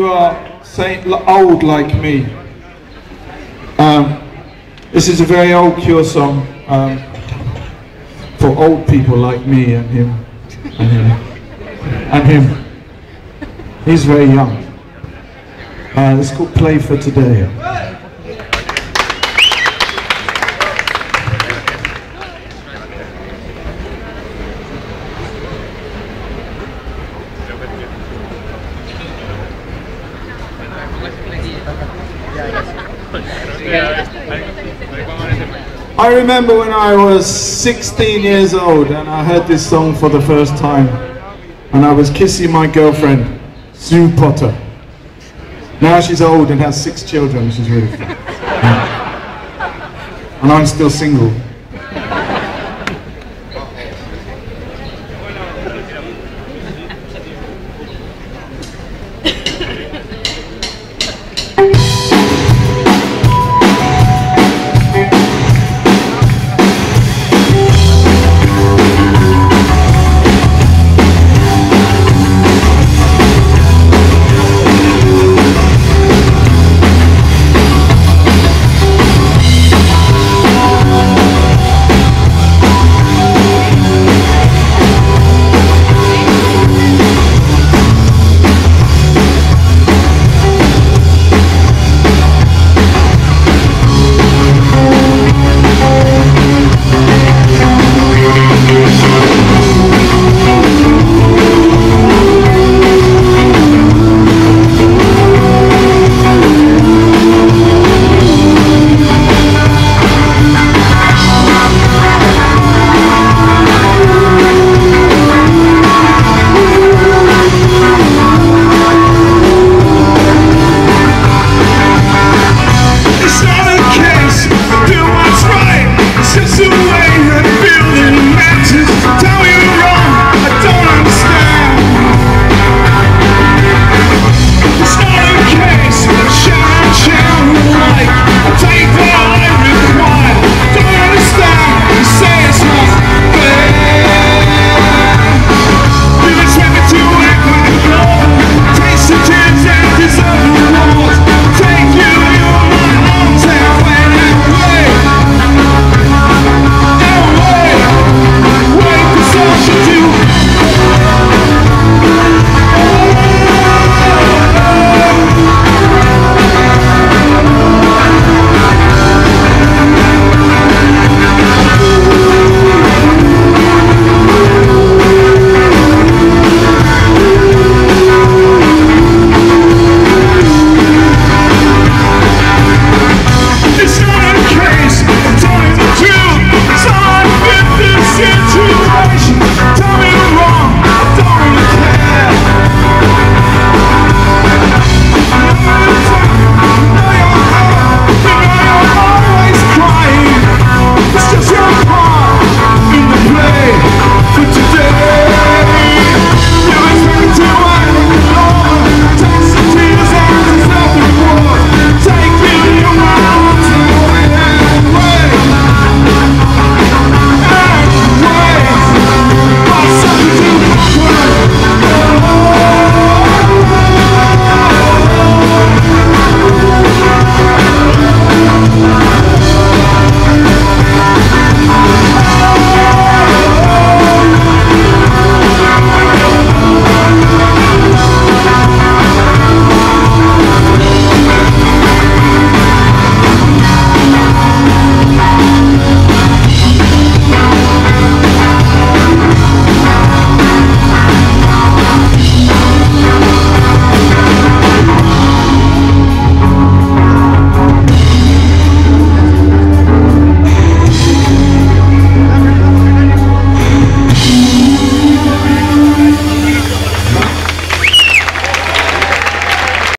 You are say, old like me. Um, this is a very old Cure song um, for old people like me and him and him and him. He's very young. Uh, it's called Play for Today. I remember when I was 16 years old and I heard this song for the first time and I was kissing my girlfriend, Sue Potter. Now she's old and has six children, she's really fun. And I'm still single.